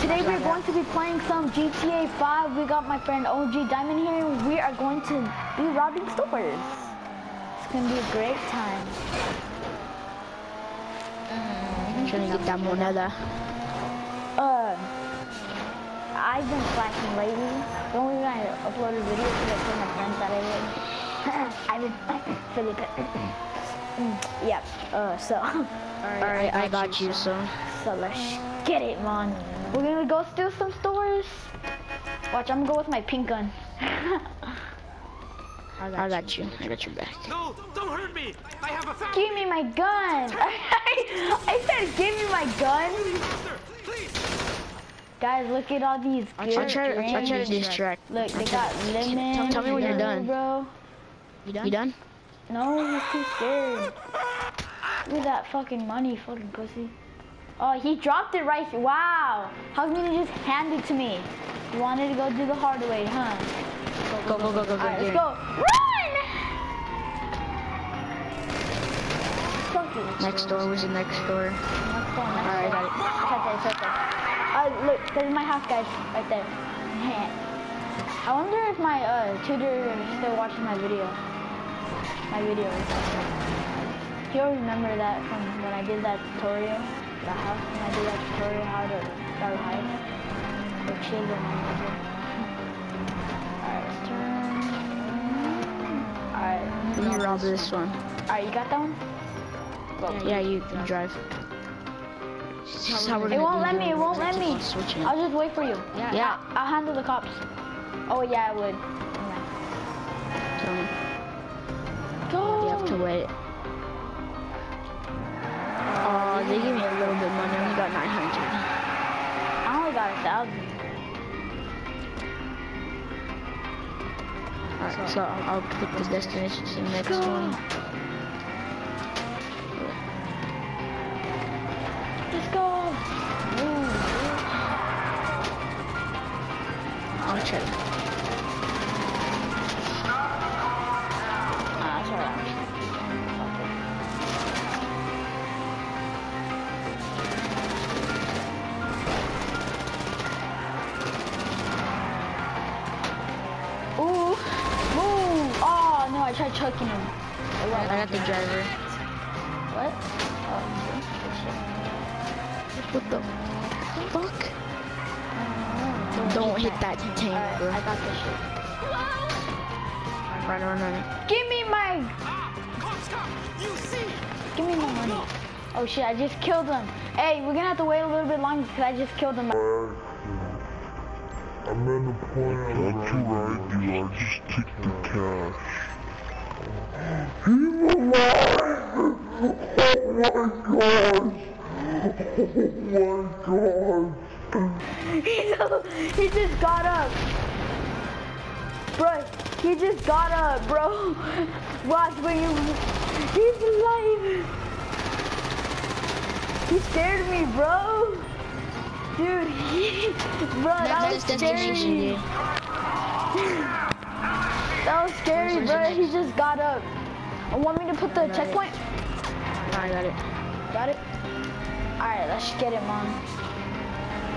Today we're going to be playing some GTA 5. We got my friend OG Diamond here. We are going to be robbing stores. It's gonna be a great time. I'm trying to get that moneda. Uh, I've been slacking lately. The only reason I uploaded videos because I told my friends that I would. I've been really good. Mm, yeah. Uh, so. Alright, I got you, so. So let's get it, man. We're gonna go steal some stores. Watch, I'm gonna go with my pink gun. I got, I got you. I got your back. No, don't hurt me. I have a family. Give me my gun. I said, give me my gun. Please. Guys, look at all these I'll good try, to, I'll try to distract. Look, they got lemon. Tell, tell me when you're done. Bro. You done? You done? No, he's too scared. Look at that fucking money, fucking pussy. Oh, he dropped it right. Wow. How come you just hand it to me? You wanted to go do the hard way, huh? Go, go, go, go, go. All right, let's go. Run! Fuck you. Next door was the next door. Next door, next Alright, door. got it. It's right there, it's right. Uh, look, there's my house, guys. Right there. I wonder if my uh, tutor is still watches my video. My videos. He'll remember that from when I did that tutorial. The house, when I that tutorial how to start hiding. The children on video. Alright, let's turn. Alright. Let me rob this one. Alright, you got that one? Yeah, you, you drive. This how we're It won't let me, it won't let me. Switching. I'll just wait for you. Yeah. Yeah. I'll handle the cops. Oh yeah, I would. Me. Go. You have to wait. They gave me a little bit money. I only got 900. I only got a thousand. Alright, so I'll, I'll put the destination to the next Go. one. Let's go. Ooh. I'll check. I him. I got the driver. What? Oh, What the fuck? shit. Don't hit that tank, Alright, bro. I got this shit. Run, run, run. Give me my. You see? Give me my money. Oh shit, I just killed him. Hey, we're gonna have to wait a little bit longer because I just killed him. I'm at the point Got you right, you are just take the cash. He's alive! Oh my gosh! Oh my gosh! He just got up. Bro, he just got up, bro. Watch when you... He's alive. He scared me, bro. Dude, he... Bro, that, That, was scary. That was scary, Where's bro. He just got up. Want me to put the checkpoint? I got it. Got it? Alright, let's get it, mom.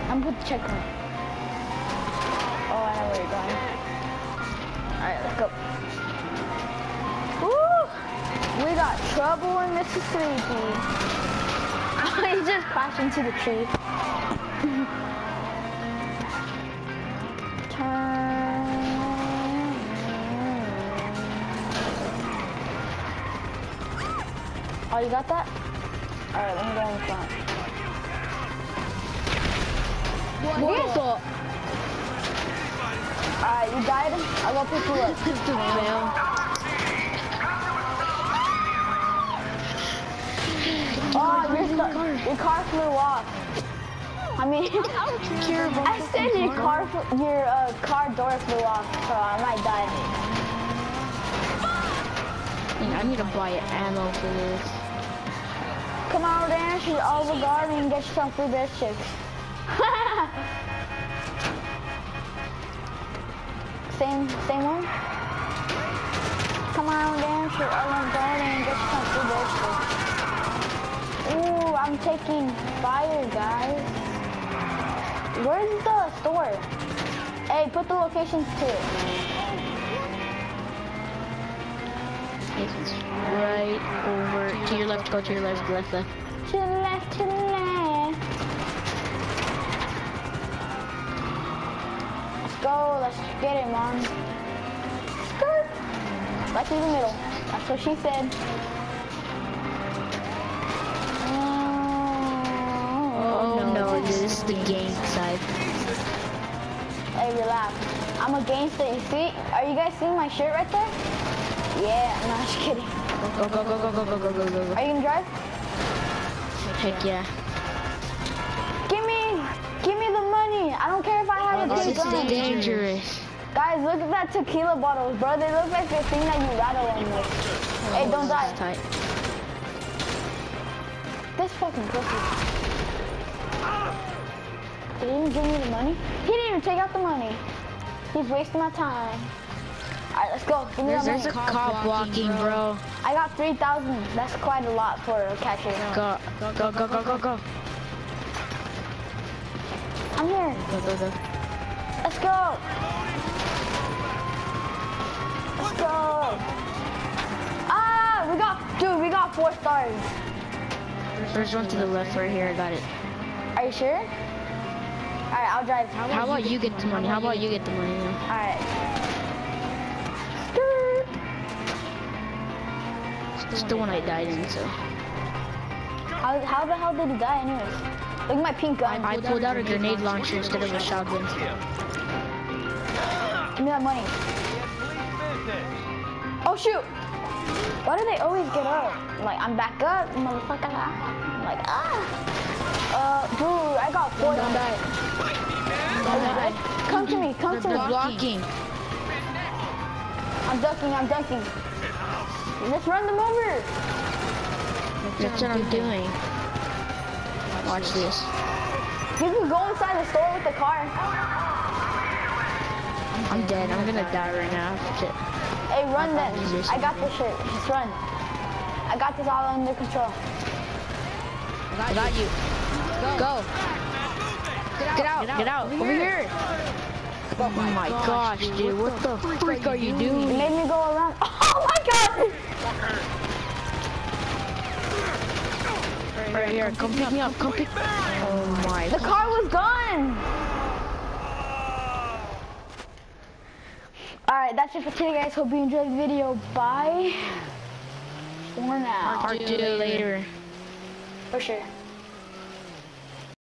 I'm gonna put the checkpoint. Oh, I know where you're going. Alright, let's go. Woo! We got trouble in Mississippi. he just crashed into the tree. Turn. Oh, you got that? Alright, let me go in front. What? Alright, you died? I'll go pick you up. the mail. Oh, your, stu- your car flew off. I mean, I said your car, your uh, car door flew off, so I might die. I need to buy ammo for this. Come on, dance to Olive Garden and get yourself free best chicks. same, same one. Come on, dance to Olive Garden and get yourself free best chicks. Ooh, I'm taking fire, guys. Where's the store? Hey, put the locations to it. It's right over to your left. Go to your left. Left. Left. To the left, to the left. Let's go. Let's get it, mom. Skirt. Right through the middle. That's what she said. Oh, no, this is the game side. Hey, relax. I'm a gangster, you see? Are you guys seeing my shirt right there? Yeah, no, I'm just kidding. Go go go go go go go go go go. Are you gonna drive? Heck yeah. Give me, give me the money. I don't care if I have a gun. This is dangerous. Guys, look at that tequila bottles, bro. They look like the thing that you rattle them with. Hey, don't oh, die. It's tight. This fucking pussy. Did he even give me the money? He didn't even take out the money. He's wasting my time. Alright, let's go. Give me There's, there's a money. cop walking, bro. I got 3,000. That's quite a lot for a cashier. Go go go go go go. I'm here. Go go go. Let's go. Let's go. Ah, we got, dude, we got four stars. There's one to the left right here. I got it. Are you sure? Alright, I'll drive. How about you get the money? How about you get the money then? Alright. It's the one I died in, so. How, how the hell did he die anyways? Look at my pink gun. I pulled out a grenade launcher instead of a shotgun. Give me that money. Oh shoot! Why do they always get up? Like, I'm back up, motherfucker. I'm like, ah. Uh, dude, I got four. Don't die. Don't die. Come to me, come to me. They're blocking. I'm ducking, I'm ducking. Let's run them over. That's what I'm doing. Watch this. You can go inside the store with the car. I'm dead. I'm gonna die right now. Shit. Hey, run then. I got this shit. Just run. I got this all under control. I got you. Go. Get out. Get out. Over here. Oh my oh gosh, dude. What the freak are you It doing? made me go around. Oh my god! Right here. Come pick me up. Come pick. Oh my. The car was gone! Alright, that's it for today, guys. Hope you enjoyed the video. Bye. For now. Part two later. For sure.